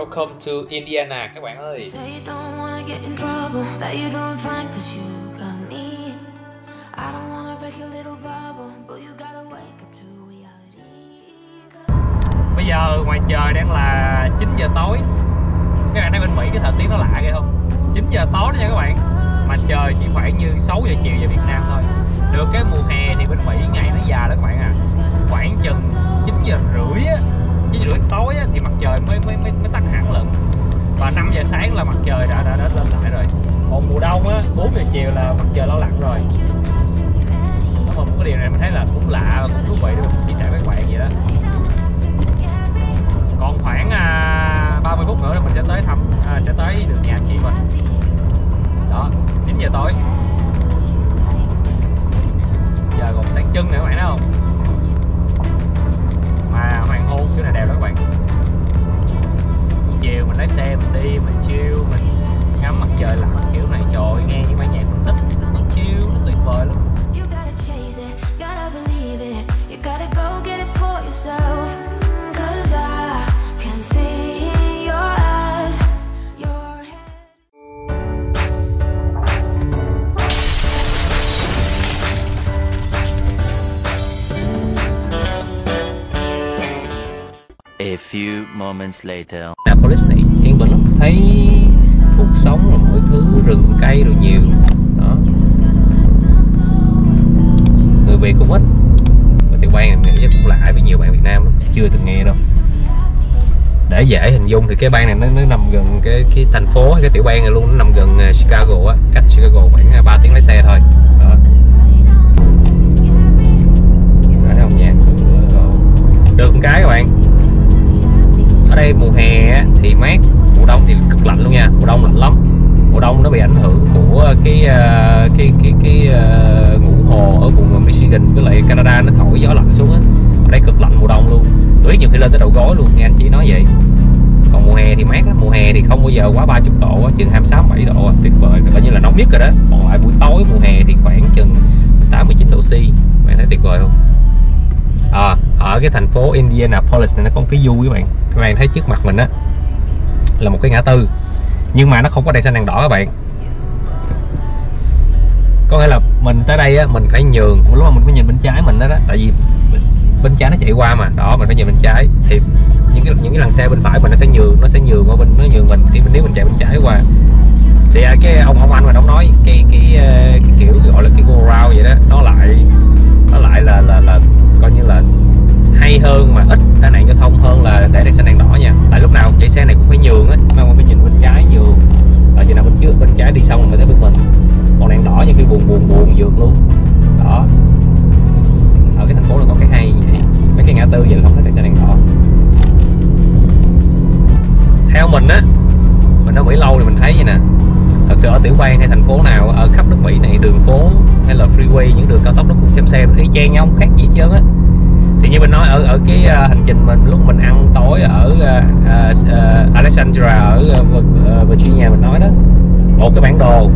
Welcome to Indiana các bạn ơi. Bây giờ ngoài trời đang là 9 giờ tối. Các bạn thấy bên Mỹ cái thời tiết nó lạ ghê không? 9 giờ tối đó nha các bạn. Mà trời chỉ khoảng như 6 giờ chiều giờ Việt Nam thôi. Được cái mùa hè thì bên Mỹ ngày nó già đó các bạn à. Khoảng chừng 9 giờ rưỡi á, 9 rưỡi tối á, thì mặt trời mới mới mới, mới tắt hẳn lận. Và 5 giờ sáng là mặt trời đã đã, đã lên lại rồi. Còn mùa đông á, 4 giờ chiều là mặt trời lo lặn rồi. nó mà một cái điều này mình thấy là cũng lạ cũng thú vị để mình chia sẻ với các bạn vậy đó còn khoảng à, 30 phút nữa mình sẽ tới thăm à, sẽ tới được nhà chị mình đó 9 giờ tối giờ còn sáng trưng nữa các bạn thấy không đâu chỗ này đẹp đó các bạn. Chiều mình lái xe mình đi mình chiêu mình ngắm mặt trời lặn kiểu này. Trời ơi, nghe những bản nhạc phân tích moments later. Annapolis này yên bình lắm. Thấy cuộc sống rồi mọi thứ rừng cây rồi nhiều. Đó. Người Việt cũng ít. Và tiểu bang mình nghĩ chắc cũng lạ với nhiều bạn Việt Nam lắm chưa từng nghe đâu. Để dễ hình dung thì cái bang này nó, nó nằm gần cái cái thành phố cái tiểu bang này luôn nó nằm gần à, Chicago á cách Chicago khoảng à, 3 tiếng lái xe thôi. Đó. Đó, không nha được một cái các bạn ở đây mùa hè thì mát. Mùa đông thì cực lạnh luôn nha. Mùa đông lạnh lắm. Mùa đông nó bị ảnh hưởng của cái ờ, cái cái cái cái ngũ hồ ở vùng Michigan với lại Canada nó thổi gió lạnh xuống á. Ở đây cực lạnh mùa đông luôn. Tôi nhiều khi lên tới đầu gối luôn nghe anh chị nói vậy. Còn mùa hè thì mát lắm. Mùa hè thì không bao giờ quá 30 độ á, chừng 26 7 độ tuyệt vời. Coi như là nóng nhất rồi đó. Còn lại buổi tối mùa hè thì khoảng chừng 8 19 độ C. Bạn thấy tuyệt vời không? À, ở cái thành phố Indianapolis này nó có một cái du các bạn. Các bạn thấy trước mặt mình á là một cái ngã tư. Nhưng mà nó không có đèn xanh đèn đỏ các bạn. Có nghĩa là mình tới đây á mình phải nhường. Lúc mà mình phải nhìn bên trái mình đó đó tại vì bên trái nó chạy qua mà. Đó mình phải nhìn bên trái. Thì những cái những cái lần xe bên phải mình nó sẽ nhường nó sẽ nhường qua bên nó nhường mình. Thì nếu mình chạy bên trái qua thì à, cái ông ông anh mà ông nói cái cái ờ, cái kiểu gọi là cái go round vậy đó nó lại nó lại là là là coi như là hay hơn mà ít tai nạn giao thông hơn là để đèn xanh đèn đỏ nha. Tại lúc nào chạy xe này cũng phải nhường á, mà mình phải nhìn bên trái nhường. Ở chừng nào bên trước, bên trái đi xong rồi mới tới bên mình. Còn đèn đỏ như cái buồn buồn buồn dược luôn. Đó. Ở cái thành phố là có cái hay vậy. Mấy cái ngã tư vậy là không thấy đèn xanh đèn đỏ. Theo mình á, mình ở Mỹ lâu thì mình thấy vậy nè thật sự ở tiểu bang hay thành phố nào ở khắp nước Mỹ này đường phố hay là freeway những đường cao tốc nó cũng xem xem y chang nhau không khác gì hết trơn á. Thì như mình nói ở ở cái uh, hành trình mình lúc mình ăn tối ở uh, uh, Alexandria ở uh, Virginia mình nói đó một cái bản đồ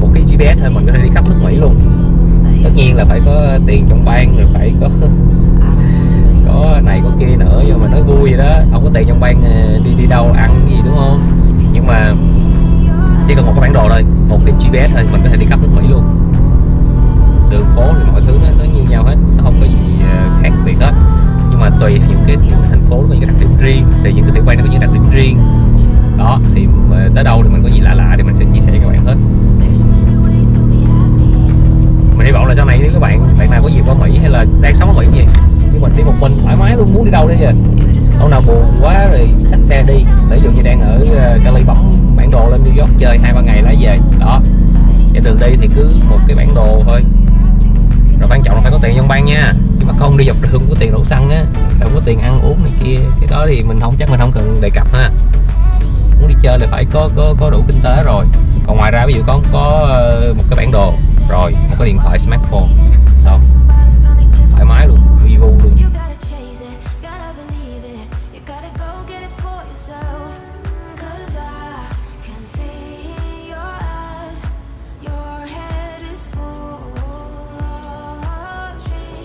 một cái GPS thôi mình có thể đi khắp nước Mỹ luôn. Tất nhiên là phải có tiền trong bang rồi phải có có này có kia nữa nhưng mà nói vui vậy đó không có tiền trong bang đi đi đâu ăn gì đúng không? Nhưng mà chỉ cần một cái bản đồ thôi một cái GPS thôi mình có thể đi khắp nước Mỹ luôn. Đường phố thì mọi thứ nó, nó như nhau hết nó không có gì ờ, khác biệt hết. Nhưng mà tùy những cái những cái thành phố có những cái đặc điểm riêng thì những cái tiểu bang nó có những đặc điểm riêng. Đó thì ờ, tới đâu thì mình có gì lạ lạ thì mình sẽ chia sẻ với các bạn hết. Mình hy vọng là sau này nếu các bạn bạn nào có dịp qua Mỹ hay là đang sống ở Mỹ gì nhưng mình đi một mình, thoải mái luôn, muốn đi đâu đi vậy hôm nào buồn quá rồi xách xe đi. Ví dụ như đang ở ờ, Cali bấm bản đồ lên New York chơi hai ba ngày lái về. Đó. Trên đường đi thì cứ một cái bản đồ thôi. Rồi quan trọng là phải có tiền trong bang nha. Chứ mà không đi dọc đường không có tiền đổ xăng á không có tiền ăn uống này kia. Cái đó thì mình không, chắc mình không cần đề cập ha. Muốn đi chơi là phải có có có đủ kinh tế rồi. Còn ngoài ra ví dụ con có ờ, một cái bản đồ, rồi một cái điện thoại, smartphone. Xong. Thoải mái luôn vivo luôn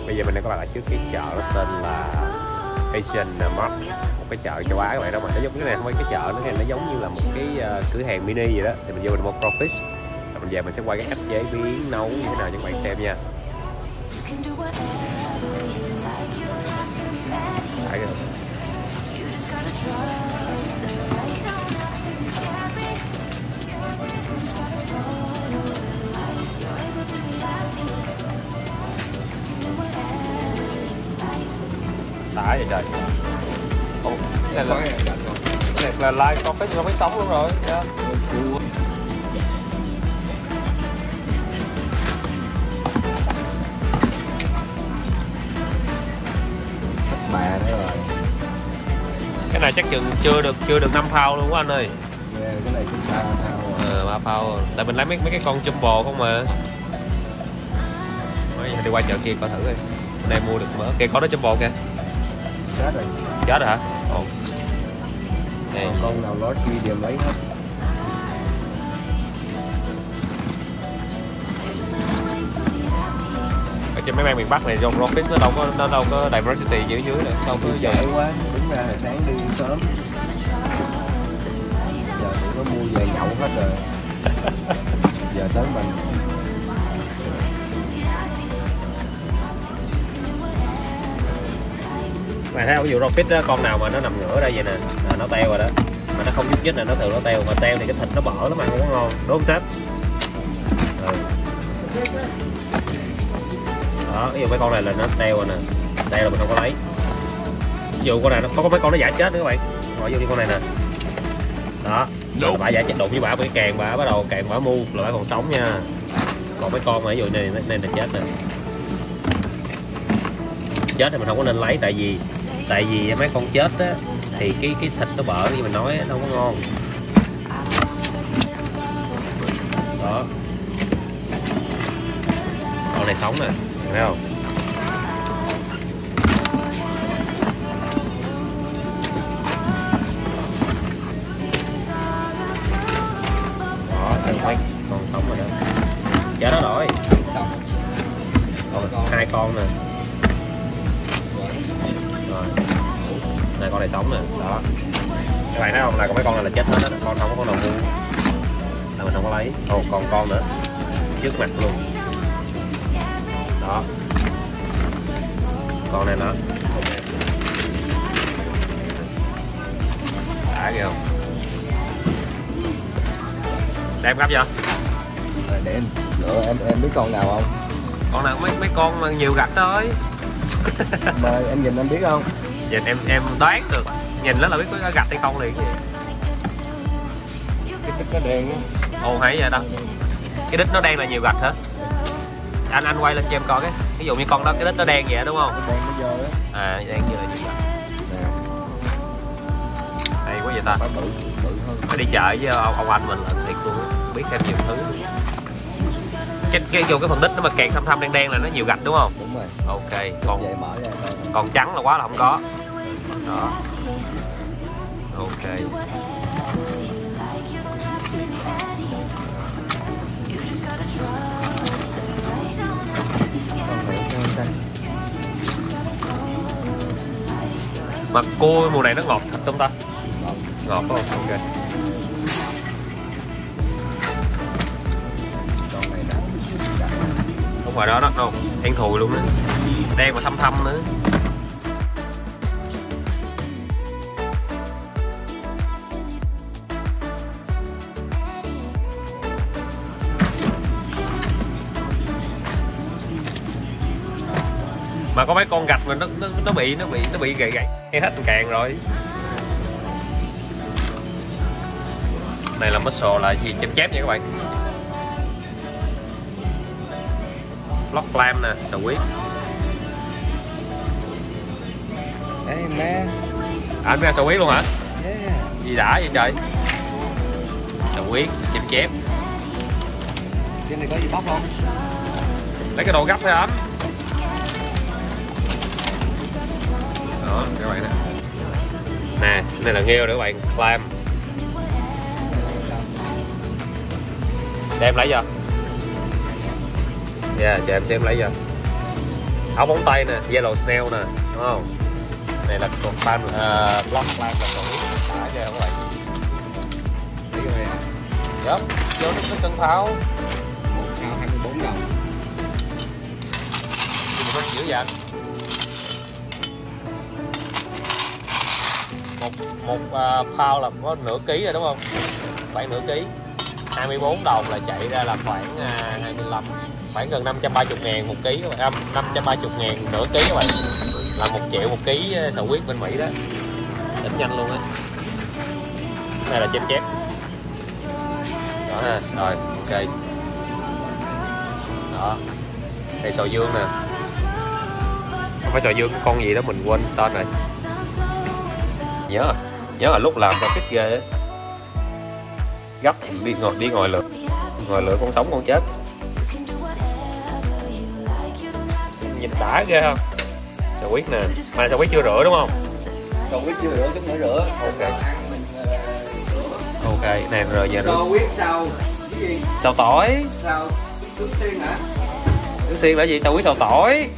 bây giờ mình đang có mặt ở trước cái chợ nó tên là Asian Mart. Một cái chợ châu Á các bạn đó mà nó giống cái này không phải cái chợ nó nó giống như là một cái ờ, cửa hàng mini vậy đó. Thì mình vô mình mua crawfish. Rồi mình về mình sẽ quay cái cách chế biến nấu như thế nào cho các bạn xem nha đã vậy trời. Ồ, cái này là, cái này là live crawfish crawfish sống luôn rồi yeah. bà nữa rồi. Cái này chắc chừng chưa được chưa được năm phao luôn quá anh ơi. Nghe cái này cũng ờ ba phao tại mình lấy mấy mấy cái con jumbo không mà. Nói đi qua chợ kia coi thử đi Hôm nay mua được mỡ kia có đó jumbo kìa chết rồi. Chết rồi hả? Ồ. Đây con nào lót chi đều lấy hết? Ở trên máy bay miền Bắc này trong Rockfish nó đâu có nó đâu có diversity dưới dưới nữa đâu có giờ trễ quá đúng ra là sáng đi sớm. Giờ tụi nó mua về nhậu hết rồi. Giờ tới mình mà thấy ví dụ đó con nào mà nó nằm ngửa ra vậy nè là nó teo rồi đó. Mà nó không nhúc nhích là nó thường nó teo. Mà teo thì cái thịt nó bở lắm ăn không có ngon đúng không sếp ừ. đó ví dụ mấy con này là nó teo rồi nè teo là mình không có lấy. Ví dụ con này nó có có mấy con nó giả chết nữa các bạn. Ngồi vô đi con này nè. Đó bả giả chết đụng với bả với càng bả bắt đầu càng bả mu là bả còn sống nha. Còn mấy con mà ví dụ này này là chết nè chết thì mình không có nên lấy, tại vì tại vì mấy con chết á, thì cái cái thịt nó bở, như mình nói nó không có ngon. Đó. Con này sống nè, thấy không? Đó con sống rồi đó. Chết đó rồi còn hai con nè. Sống nè đó. Các bạn thấy không là có mấy con này là chết hết á. Con không có con nào ngu. Là mình không có lấy. Ồ còn con nữa. Trước mặt luôn. Đó. Con này nữa đã kìa. Không đem gấp chưa để em lựa em em biết con nào không? Con nào? Mấy mấy con mà nhiều gạch thôi mà em nhìn em biết không? Nhìn em em đoán được. Nhìn nó là biết có gạch hay không liền. Cái tích nó đen á. Ồ hay vậy đâu cái đít nó đen là nhiều gạch hả? Anh anh quay lên cho em coi cái ví dụ như con đó cái đít nó đen vậy đúng không? Đen nó dơ á. À đen là nhiều gạch. Hay quá vậy ta. Phải đi chợ với ông, ông anh mình là thiệt luôn biết thêm nhiều thứ cái cái vô cái phần đít nó mà kẹt thâm thâm đen đen là nó nhiều gạch đúng không? Đúng rồi. Ok còn còn trắng là quá là không có. Đó. Ok. Mà cua mùa này nó ngọt thật không ta? Ngọt. Ngọt không? Ok ngoài đó đó đâu đen thùi luôn đó đen và thâm thâm nữa. Mà có mấy con gạch mà nó nó, nó bị nó bị nó bị gầy gầy, hết càng rồi. Này là muscle là gì? Chém chép nha các bạn. Block flam nè sầu huyết Ê má à, anh ăn sầu huyết luôn hả? Yeah. gì đã vậy trời? Sầu huyết chém chép cái này có gì bóc không? Lấy cái đồ gấp thôi anh đó các bạn nè. Nè này là nghêu nữa các bạn clam để em lấy dạ yeah, chờ em xem lấy cho. Áo bóng tay nè yellow snail nè đúng không? Này là còn ban uh, à, block plan là còn đã cho các bạn cái này. Nè. Yep, vô nó có cân tháo. Một sao 24 đồng. nhưng mà nó dữ vậy. Một một à, uh, pound là có nửa ký rồi đúng không? Khoảng nửa ký. 24 đồng là chạy ra là khoảng à, uh, 25 khoảng gần 530 ngàn một ký các bạn. 530 ngàn nửa ký các bạn. Là một triệu một ký ờ, sầu huyết bên Mỹ đó. Đỉnh nhanh luôn á. Này là chém chép. Đó ha, rồi, ok. Đó. Đây sầu dương nè. Không phải sầu dương, con gì đó mình quên tên rồi. Nhớ nhớ là lúc làm ra thích ghê á. Gấp, đi ngồi đi ngồi lửa. Ngồi lửa con sống con chết. Nhìn đã ghê không sò huyết nè mà sò huyết chưa rửa đúng không Sò huyết chưa rửa, chút nữa rửa. Ok. Ok này rồi giờ Sò rửa huyết sao? Cái gì? sò tỏi Sao? Nước xiên hả? xiên là gì sò huyết sò tỏi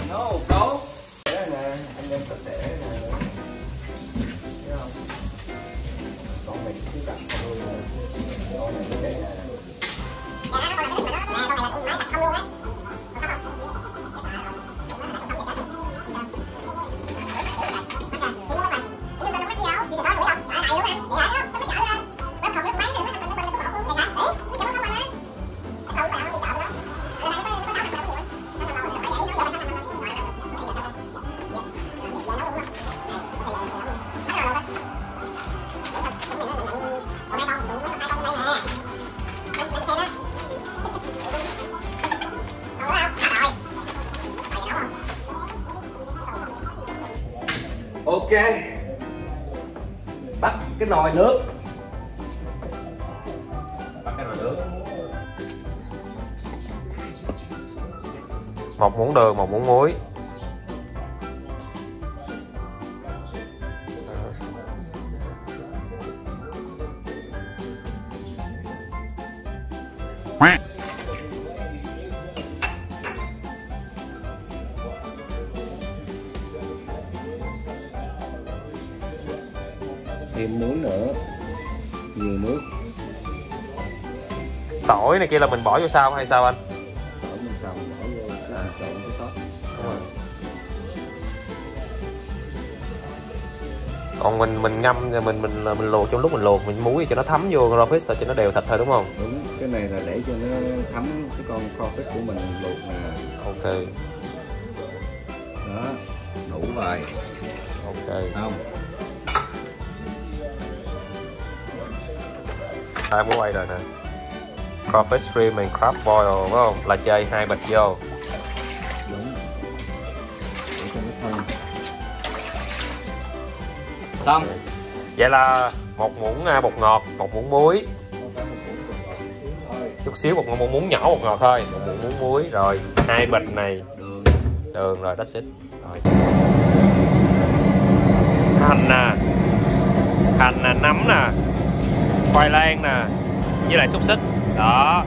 nồi nước. Bắt cái nồi nước. Một muỗng đường một muỗng muối kia là mình bỏ vô sau hay sao anh? Tỏi mình xào bỏ vô cái trộn cái sốt. Còn mình mình ngâm rồi mình mình mình luộc trong lúc mình luộc mình muối cho nó thấm vô raw fish cho nó đều thịt thôi đúng không? Đúng, cái này là để cho nó thấm cái con crawfish của mình luộc nè ok. Đó, đủ rồi. Ok. Không, hai muối quay rồi nè crawfish shrimp and crab boil đúng không? Là chơi hai bịch vô. Đúng Xong. Vậy là một muỗng à, bột ngọt một muỗng muối. Muỗng chút xíu một, một muỗng nhỏ bột ngọt thôi. Một muỗng muỗng muối. Rồi hai bịch này. Đường đường rồi that's it. Rồi. Hành nè. Hành nè nấm nè. Khoai lang nè. Với lại xúc xích đó.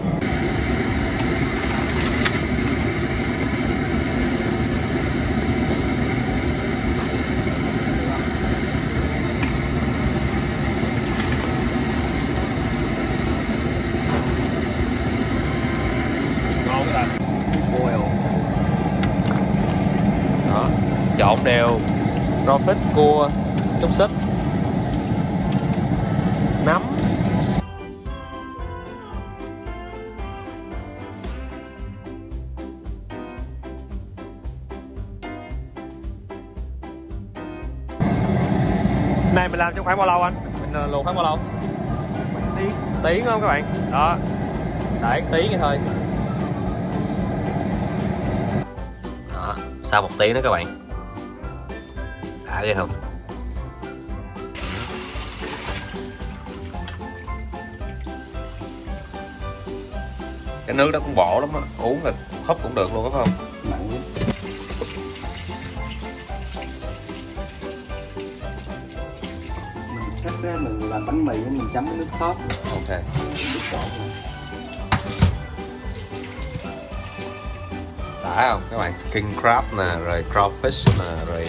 Ngon đó. Trộn đều. Rau phích cua xúc xích. Mình làm trong khoảng bao lâu anh? Mình ờ, luộc khoảng bao lâu? Tiếng. Tiếng không các bạn? Đó. Để tiếng vậy thôi. Đó sau một tiếng đó các bạn. Đã ghê không? Cái nước đó cũng bổ lắm á. Uống là húp cũng được luôn phải không? Mặn lắm bánh mì mình chấm cái nước sốt. Ok. Đã không? Các bạn king crab nè rồi crawfish nè rồi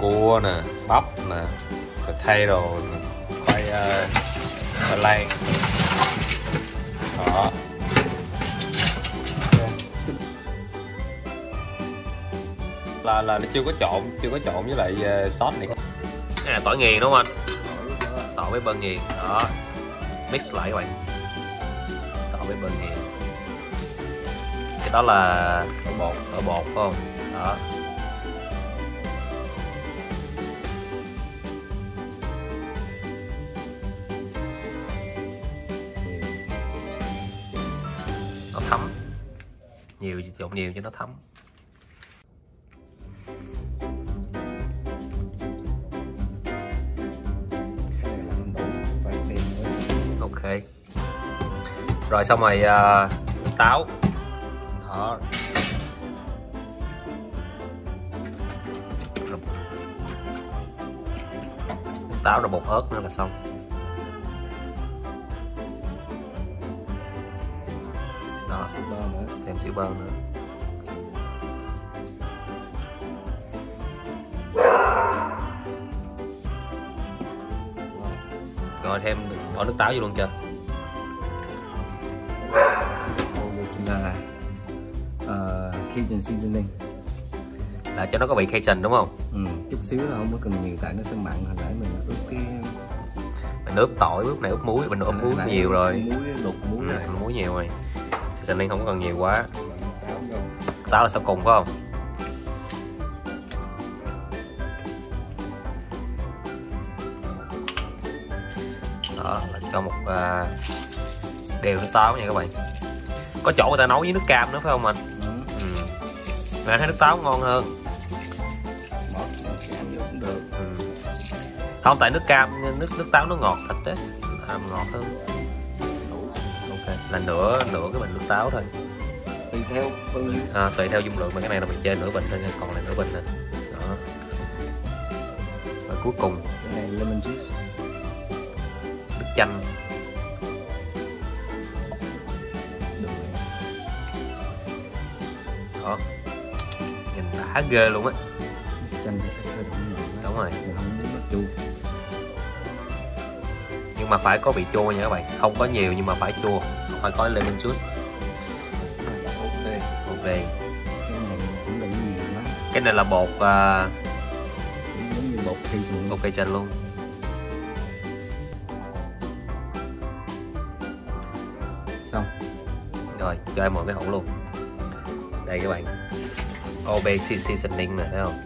cua nè bắp nè potato nè khoai uh, khoai lang. Đó. Là là nó chưa có trộn chưa có trộn với lại uh, sốt này. À, tỏi nghiền đúng không anh tỏi với bơ nghiền đó. Mix lại các bạn. Tỏi với bơ nghiền cái đó là Tỏi bột tỏi bột, phải không? Đó. Nó thấm. Nhiều trộn nhiều cho nó thấm. Rồi xong rồi uh, táo. Đó. Táo rồi bột ớt nữa là xong. Đó nữa thêm sữa bơ nữa. Rồi thêm bỏ nước táo vô luôn chưa Cajun seasoning. Là cho nó có vị Cajun đúng không? Ừ, chút xíu là không có cần nhiều tại nó sẽ mặn. Hồi nãy mình ướp cái mình ướp tỏi ướp này ướp muối. Mình ướp muối nhiều rồi. muối đục muối Ừ, rồi muối nhiều rồi. Seasoning không có cần nhiều quá. Táo là sau cùng phải không? Đó là cho một à, đều nước táo nha các bạn. Có chỗ người ta nấu với nước cam nữa phải không anh. Mà thấy nước táo ngon hơn. Được ừ. không tại nước cam nước nước táo nó ngọt thịt đấy. Làm ngọt hơn. Ok là nửa nửa cái bình nước táo thôi. Tùy theo bao nhiêu à, tùy theo dung lượng mà cái này là mình chơi nửa bình thôi nha còn lại nửa bình nè. Đó. Và cuối cùng. Cái này lemon juice. Nước chanh. Này đó đã ghê luôn á. Chanh thì nhiều quá. Đúng rồi. Mình không nó chua. Nhưng mà phải có vị chua nha các bạn. Không có nhiều nhưng mà phải chua. Phải có lemon juice. Ok. Ok. Cái này cũng đừng nhiều quá. Cái này là bột uh, giống như bột Cajun ok chanh luôn. Xong. Rồi cho em một cái hũ luôn. Đây các bạn OBC seasoning nè thấy không?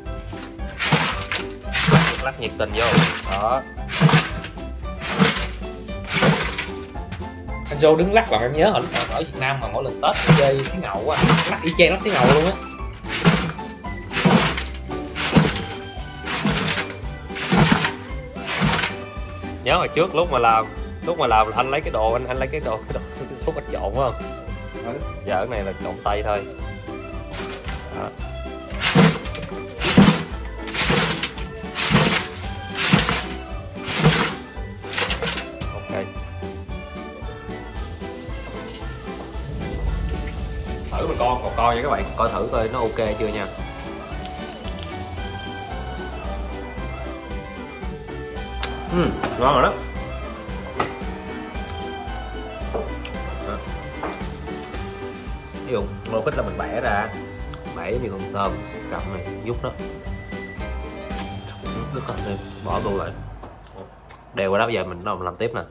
Lắc, nhiệt tình vô. Đó. Anh Joe đứng lắc làm em nhớ ở, ở Việt Nam mà mỗi lần Tết chơi xí ngầu á lắc y chang lắc xí ngầu luôn á. Nhớ hồi trước lúc mà làm lúc mà làm là anh lấy cái đồ anh anh lấy cái đồ cái đồ sốt anh trộn phải không? Ừ. giờ cái này là trộn tay thôi nha các bạn coi thử coi nó ok chưa nha ừ ngon rồi đó Đó. ví dụ lô phích là mình bẻ ra bẻ như con tôm cầm này giúp nó nước còn thêm bỏ vô lại đều qua đó giờ mình làm tiếp nè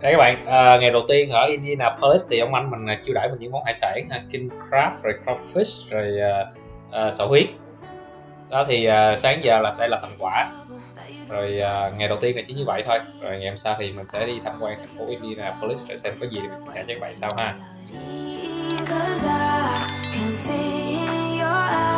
đây các bạn, à, ngày đầu tiên ở Indianapolis thì ông anh mình à, chiêu đãi mình những món hải sản ha, king crab rồi crawfish rồi à, à uh, sò huyết. Đó thì à, sáng giờ là đây là thành quả. Rồi uh, ngày đầu tiên là chỉ như vậy thôi. Rồi ngày hôm sau thì mình sẽ đi tham quan thành phố Indianapolis rồi xem có gì thì mình chia sẻ cho các bạn sau ha. Cause I can see your